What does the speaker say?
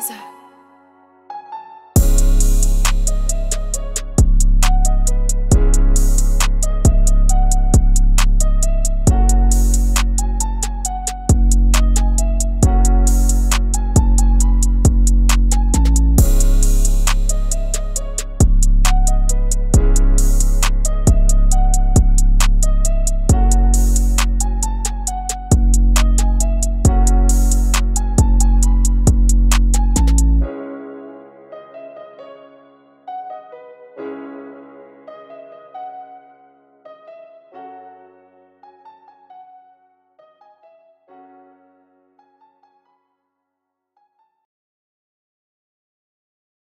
在。